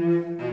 Música